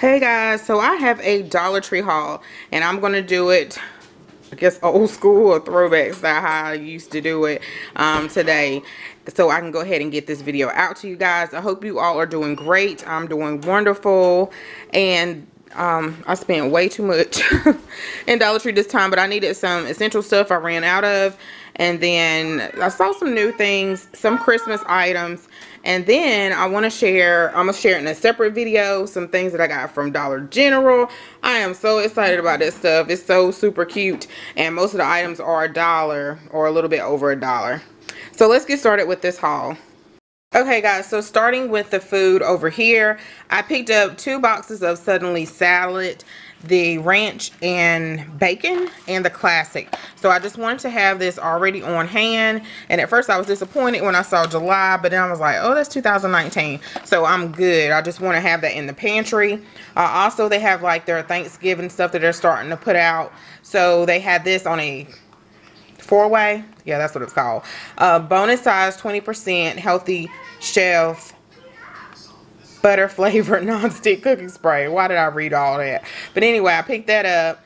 Hey guys, so I have a Dollar Tree haul and I'm to do it, I guess old school or throwback style how I used to do it um, today. So I can go ahead and get this video out to you guys. I hope you all are doing great. I'm doing wonderful and um, I spent way too much in Dollar Tree this time, but I needed some essential stuff I ran out of. And then I saw some new things, some Christmas items, and then I want to share, I'm going to share in a separate video some things that I got from Dollar General. I am so excited about this stuff. It's so super cute. And most of the items are a dollar or a little bit over a dollar. So let's get started with this haul. Okay guys, so starting with the food over here, I picked up two boxes of Suddenly Salad the ranch and bacon and the classic. So i just wanted to have this already on hand. And at first i was disappointed when i saw july but then i was like oh that's 2019 so i'm good. I just want to have that in the pantry. Uh, also they have like their thanksgiving stuff that they're starting to put out. So they had this on a four-way. Yeah that's what it's called. Uh, bonus size 20 percent healthy shelf butter flavored non-stick cooking spray. Why did I read all that? But anyway, I picked that up.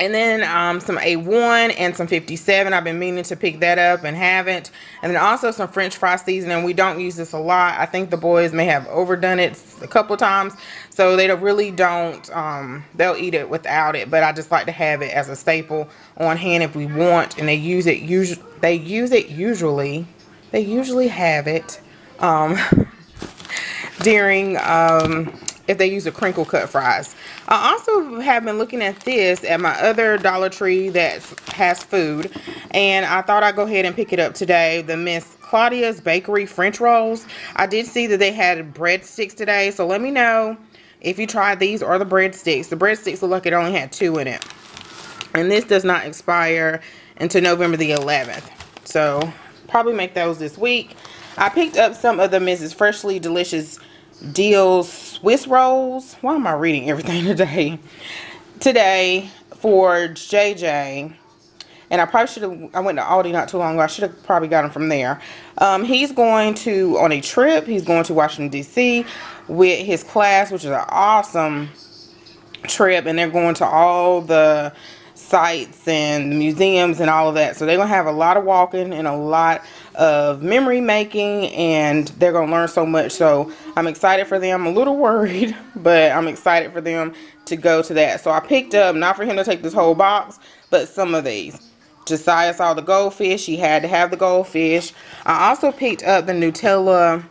And then um, some A1 and some 57. I've been meaning to pick that up and haven't. And then also some french fry seasoning. We don't use this a lot. I think the boys may have overdone it a couple times. So they really don't, um, they'll eat it without it. But I just like to have it as a staple on hand if we want. And they use it, usually, they use it usually, they usually have it. Um, during um, if they use a crinkle cut fries. I also have been looking at this at my other Dollar Tree that has food and I thought I'd go ahead and pick it up today. The Miss Claudia's Bakery French Rolls. I did see that they had breadsticks today so let me know if you tried these or the breadsticks. The breadsticks look like it only had two in it. And this does not expire until November the 11th. So probably make those this week. I picked up some of the Mrs. Freshly Delicious Deals Swiss rolls. Why am I reading everything today? Today for JJ. And I probably should have, I went to Aldi not too long ago. I should have probably got them from there. Um, he's going to, on a trip, he's going to Washington, D.C. with his class, which is an awesome trip. And they're going to all the sites and museums and all of that. So they're going to have a lot of walking and a lot of memory making and they're going to learn so much. So I'm excited for them. I'm a little worried, but I'm excited for them to go to that. So I picked up, not for him to take this whole box, but some of these. Josiah saw the goldfish. He had to have the goldfish. I also picked up the Nutella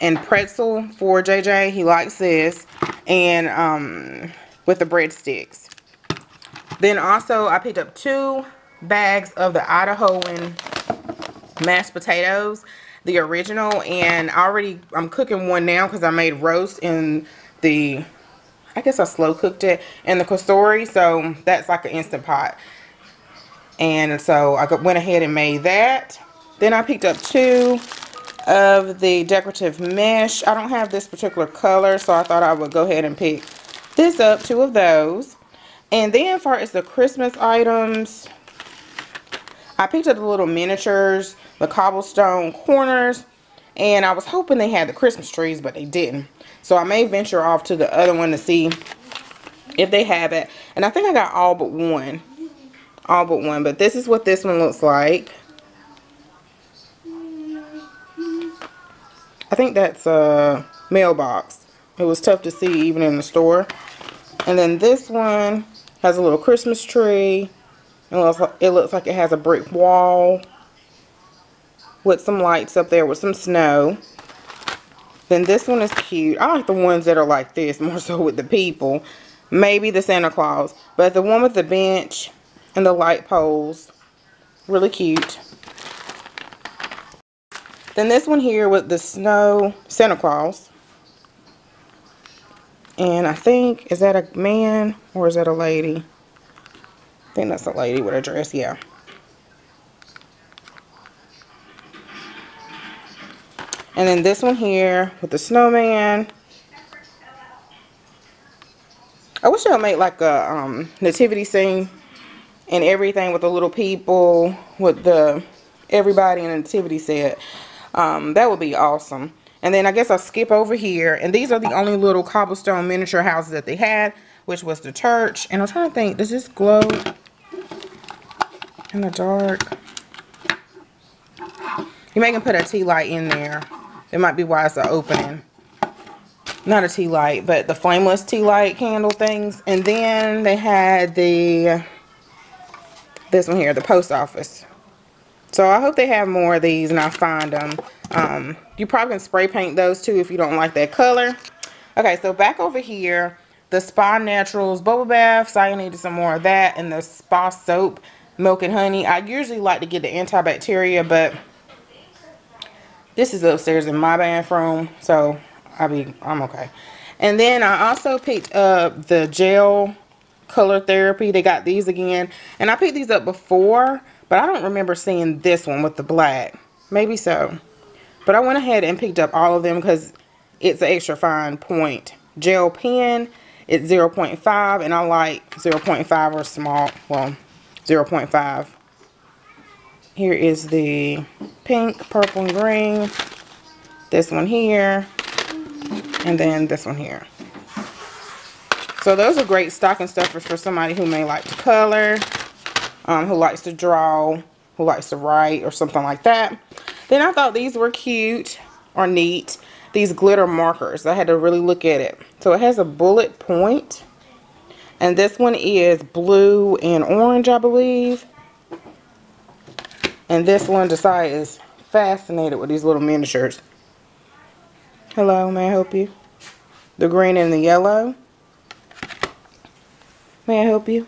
and pretzel for JJ. He likes this. And um, with the breadsticks. Then also I picked up two bags of the Idahoan mashed potatoes, the original. And already, I'm cooking one now because I made roast in the, I guess I slow cooked it in the Cosori. So that's like an Instant Pot. And so I went ahead and made that. Then I picked up two of the decorative mesh. I don't have this particular color, so I thought I would go ahead and pick this up, two of those. And then far as the Christmas items, I picked up the little miniatures, the cobblestone corners, and I was hoping they had the Christmas trees, but they didn't. So I may venture off to the other one to see if they have it. And I think I got all but one. All but one. But this is what this one looks like. I think that's a mailbox. It was tough to see even in the store. And then this one has a little Christmas tree. It looks, like, it looks like it has a brick wall with some lights up there with some snow. Then this one is cute. I like the ones that are like this more so with the people. Maybe the Santa Claus. But the one with the bench and the light poles. Really cute. Then this one here with the snow Santa Claus. And I think, is that a man or is that a lady? I think that's a lady with a dress, yeah. And then this one here with the snowman. I wish I would make like a um, nativity scene and everything with the little people, with the everybody in the nativity set. Um, that would be awesome. And then I guess I'll skip over here. And these are the only little cobblestone miniature houses that they had, which was the church. And I'm trying to think, does this glow in the dark? You may can put a tea light in there. It might be why it's an opening. Not a tea light, but the flameless tea light candle things. And then they had the, this one here, the post office. So I hope they have more of these and I find them. Um, you probably can spray paint those too if you don't like that color. Okay, so back over here, the Spa Naturals Bubble Bath. So I needed some more of that. And the Spa Soap Milk and Honey. I usually like to get the antibacteria, but this is upstairs in my bathroom. So I'll be, I'm okay. And then I also picked up the gel color therapy. They got these again. And I picked these up before, but I don't remember seeing this one with the black. Maybe so. But I went ahead and picked up all of them because it's an extra fine point gel pen. It's 0.5 and I like 0.5 or small. Well, 0.5. Here is the pink, purple, and green. This one here. And then this one here. So those are great stocking stuffers for somebody who may like to color, um, who likes to draw, who likes to write or something like that. Then I thought these were cute or neat. These glitter markers. I had to really look at it. So it has a bullet point. And this one is blue and orange, I believe. And this one, Josiah is fascinated with these little miniatures. Hello, may I help you? The green and the yellow. May I help you?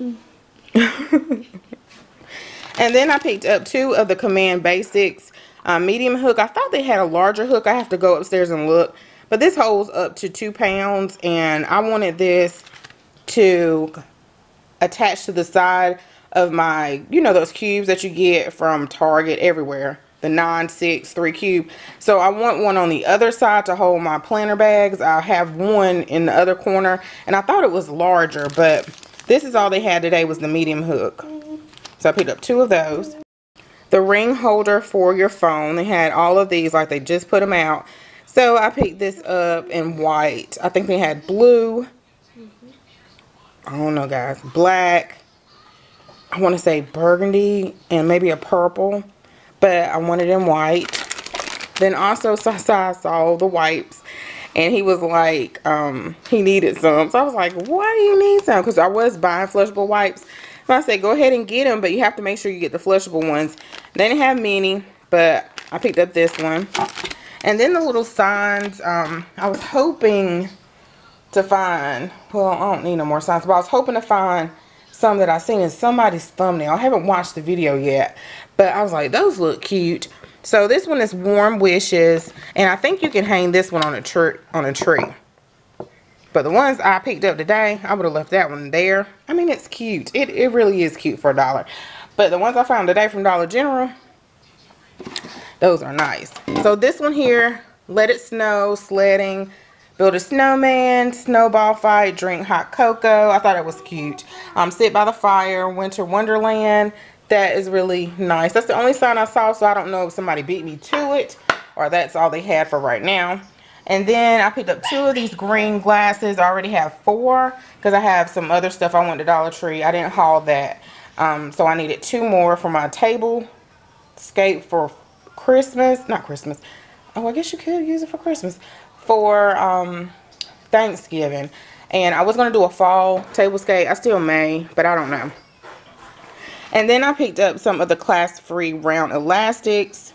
Mm. And then I picked up two of the Command Basics uh, medium hook. I thought they had a larger hook. I have to go upstairs and look. But this holds up to two pounds. And I wanted this to attach to the side of my, you know, those cubes that you get from Target everywhere. The 9, 6, 3 cube. So I want one on the other side to hold my planner bags. I'll have one in the other corner. And I thought it was larger, but this is all they had today was the medium hook. So I picked up two of those. The ring holder for your phone. They had all of these like they just put them out. So I picked this up in white. I think they had blue. I don't know guys. Black. I want to say burgundy and maybe a purple. But I wanted in white. Then also I saw the wipes. And he was like, um, he needed some. So I was like, why do you need some? Because I was buying flushable wipes. and I said, go ahead and get them, but you have to make sure you get the flushable ones. They didn't have many, but I picked up this one. And then the little signs, um, I was hoping to find, well, I don't need no more signs, but I was hoping to find some that I seen in somebody's thumbnail. I haven't watched the video yet, but I was like, those look cute. So this one is Warm Wishes, and I think you can hang this one on a tree. On a tree. But the ones I picked up today, I would have left that one there. I mean, it's cute. It, it really is cute for a dollar. But the ones I found today from Dollar General, those are nice. So this one here, Let It Snow, Sledding, Build a Snowman, Snowball Fight, Drink Hot Cocoa. I thought it was cute. Um, Sit by the Fire, Winter Wonderland. That is really nice. That's the only sign I saw, so I don't know if somebody beat me to it or that's all they had for right now. And then I picked up two of these green glasses. I already have four because I have some other stuff I went to Dollar Tree. I didn't haul that. Um, so I needed two more for my table scape for Christmas. Not Christmas. Oh, I guess you could use it for Christmas. For um, Thanksgiving. And I was going to do a fall table scape. I still may, but I don't know. And then I picked up some of the class-free round elastics.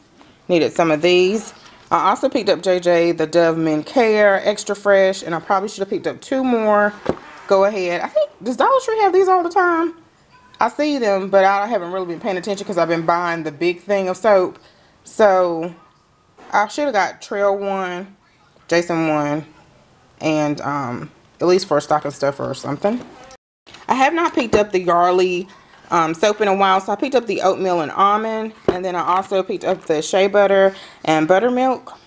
Needed some of these. I also picked up JJ the Dove Men Care Extra Fresh, and I probably should have picked up two more. Go ahead. I think, does Dollar Tree have these all the time? I see them, but I haven't really been paying attention because I've been buying the big thing of soap. So, I should have got Trail 1, Jason 1, and um, at least for a stocking stuffer or something. I have not picked up the Yardley um, soap in a while. So I picked up the oatmeal and almond. And then I also picked up the shea butter and buttermilk.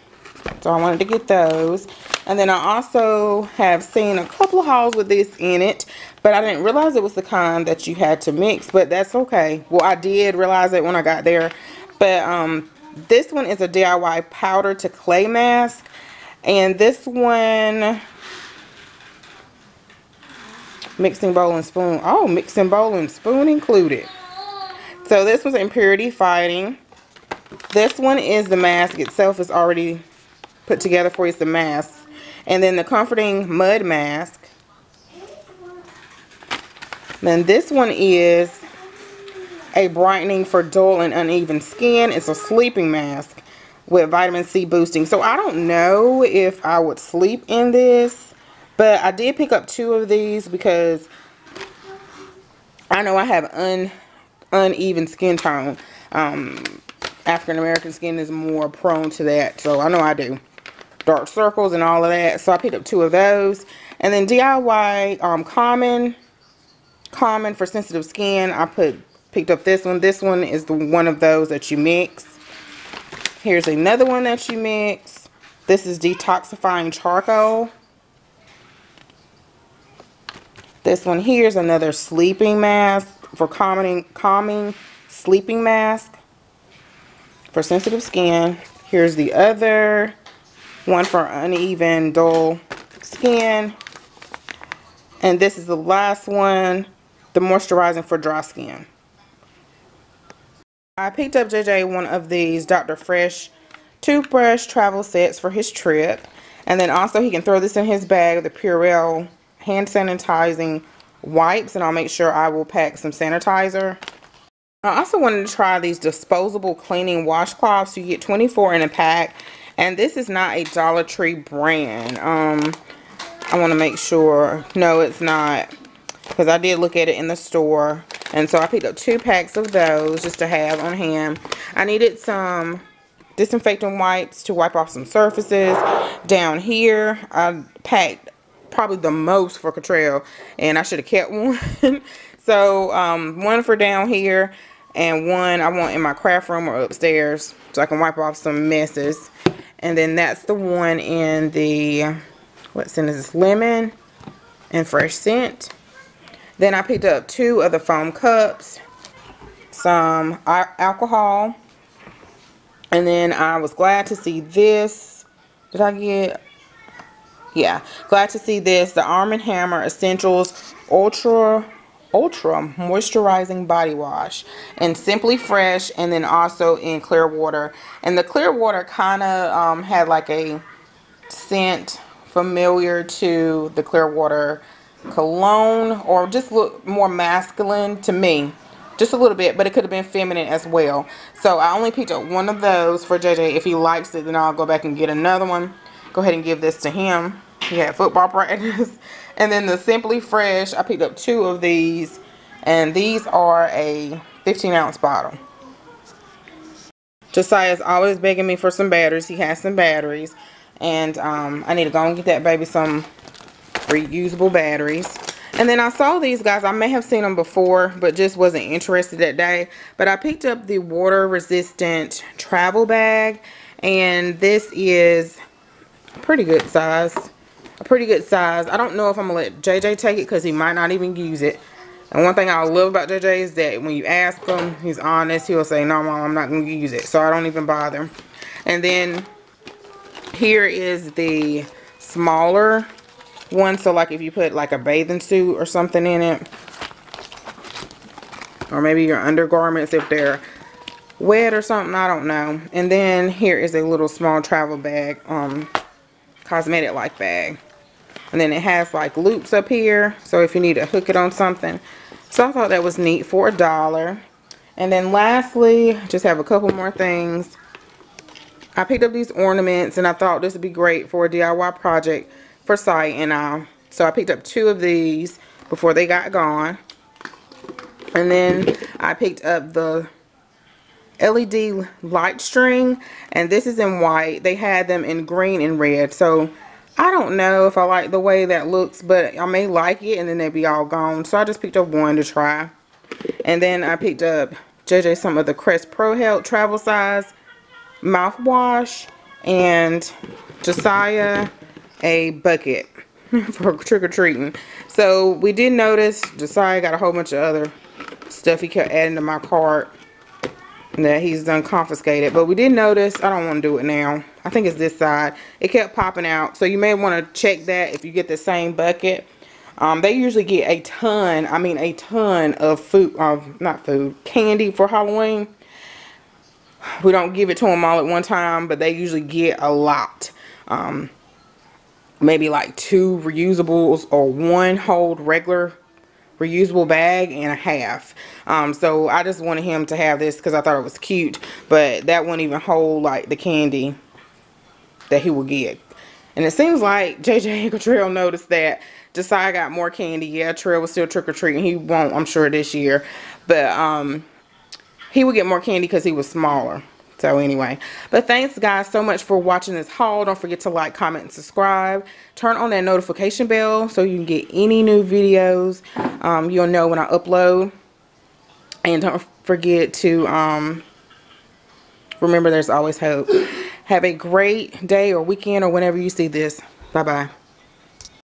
So I wanted to get those. And then I also have seen a couple of hauls with this in it. But I didn't realize it was the kind that you had to mix. But that's okay. Well, I did realize it when I got there. But um, this one is a DIY powder to clay mask. And this one, mixing bowl and spoon. Oh, mixing bowl and spoon included. So this was impurity fighting. This one is the mask itself is already put together for you. It's the mask. And then the comforting mud mask. Then this one is a brightening for dull and uneven skin. It's a sleeping mask with vitamin C boosting. So I don't know if I would sleep in this. But I did pick up two of these because I know I have un uneven skin tone. Um, African American skin is more prone to that. So I know I do. Dark circles and all of that. So I picked up two of those. And then DIY um, Common. Common for sensitive skin. I put picked up this one. This one is the one of those that you mix. Here's another one that you mix. This is detoxifying charcoal. This one here is another sleeping mask for calming, calming sleeping mask for sensitive skin. Here's the other one for uneven, dull skin. And this is the last one, the moisturizing for dry skin. I picked up JJ one of these Dr. Fresh toothbrush travel sets for his trip. And then also he can throw this in his bag, the Purell hand sanitizing wipes and I'll make sure I will pack some sanitizer. I also wanted to try these disposable cleaning washcloths. You get 24 in a pack and this is not a Dollar Tree brand. Um, I want to make sure. No, it's not because I did look at it in the store. And so I picked up two packs of those just to have on hand. I needed some disinfectant wipes to wipe off some surfaces. Down here, I packed probably the most for Cottrell and I should have kept one. so um, one for down here and one I want in my craft room or upstairs so I can wipe off some messes. And then that's the one in the, what scent is this, lemon and fresh scent. Then I picked up two of the foam cups, some alcohol, and then I was glad to see this. Did I get, yeah. Glad to see this. The arm and hammer essentials ultra ultra moisturizing body wash. And simply fresh and then also in clear water. And the clear water kind of um, had like a scent familiar to the clear water cologne or just look more masculine to me. Just a little bit but it could have been feminine as well. So I only picked up one of those for JJ if he likes it then I'll go back and get another one. Go ahead and give this to him had football practice. And then the Simply Fresh, I picked up two of these. And these are a 15 ounce bottle. Josiah's always begging me for some batteries. He has some batteries. And um, I need to go and get that baby some reusable batteries. And then I saw these guys. I may have seen them before, but just wasn't interested that day. But I picked up the water resistant travel bag. And this is pretty good size a pretty good size. I don't know if I'm going to let JJ take it because he might not even use it. And one thing I love about JJ is that when you ask him, he's honest. He'll say, no, mom, I'm not going to use it. So I don't even bother. And then here is the smaller one. So like if you put like a bathing suit or something in it. Or maybe your undergarments if they're wet or something. I don't know. And then here is a little small travel bag. Um, cosmetic like bag. And then it has like loops up here. So if you need to hook it on something. So I thought that was neat for a dollar. And then lastly, just have a couple more things. I picked up these ornaments and I thought this would be great for a DIY project for site. And uh, so I picked up two of these before they got gone. And then I picked up the LED light string and this is in white. They had them in green and red. So I don't know if I like the way that looks, but I may like it and then they'll be all gone. So I just picked up one to try. And then I picked up JJ some of the Crest Pro Health travel size mouthwash and Josiah a bucket for trick-or-treating. So we did notice Josiah got a whole bunch of other stuff he kept adding to my cart. That he's done confiscated. But we did notice, I don't want to do it now. I think it's this side. It kept popping out. So you may want to check that if you get the same bucket. Um, they usually get a ton, I mean a ton of food, uh, not food, candy for Halloween. We don't give it to them all at one time, but they usually get a lot. Um, maybe like two reusables or one whole regular reusable bag and a half. Um, so I just wanted him to have this because I thought it was cute. But that wouldn't even hold like the candy that he would get. And it seems like JJ and Trail noticed that Josiah got more candy. Yeah, Trail was still trick-or-treating. He won't, I'm sure, this year. But um, he would get more candy because he was smaller. So anyway, but thanks guys so much for watching this haul. Don't forget to like, comment, and subscribe. Turn on that notification bell so you can get any new videos. Um, you'll know when I upload. And don't forget to um, remember there's always hope. Have a great day or weekend or whenever you see this. Bye-bye.